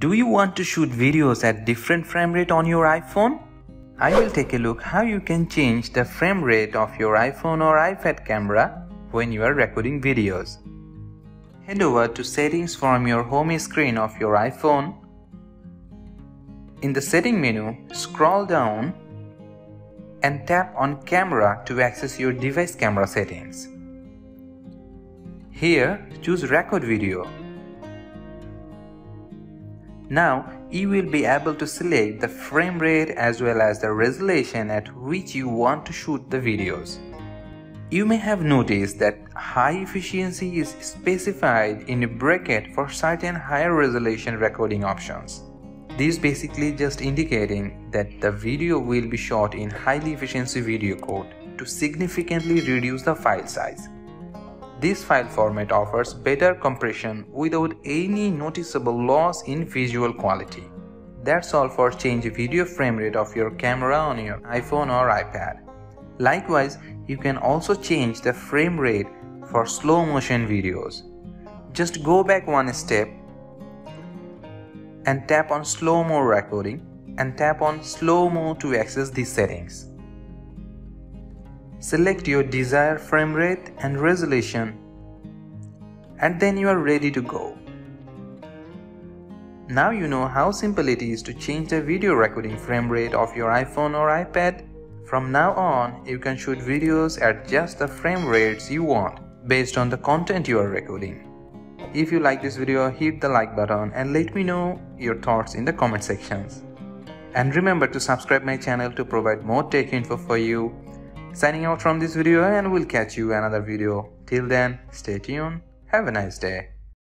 Do you want to shoot videos at different frame rate on your iPhone? I will take a look how you can change the frame rate of your iPhone or iPad camera when you are recording videos. Head over to settings from your home screen of your iPhone. In the setting menu, scroll down and tap on camera to access your device camera settings. Here, choose record video now you will be able to select the frame rate as well as the resolution at which you want to shoot the videos. You may have noticed that high efficiency is specified in a bracket for certain higher resolution recording options. This basically just indicating that the video will be shot in highly efficiency video code to significantly reduce the file size. This file format offers better compression without any noticeable loss in visual quality. That's all for change video frame rate of your camera on your iPhone or iPad. Likewise, you can also change the frame rate for slow motion videos. Just go back one step and tap on slow mo recording and tap on slow mo to access these settings. Select your desired frame rate and resolution and then you are ready to go. Now you know how simple it is to change the video recording frame rate of your iPhone or iPad. From now on, you can shoot videos at just the frame rates you want based on the content you are recording. If you like this video, hit the like button and let me know your thoughts in the comment sections. And remember to subscribe my channel to provide more tech info for you Signing out from this video and we'll catch you another video. Till then, stay tuned. Have a nice day.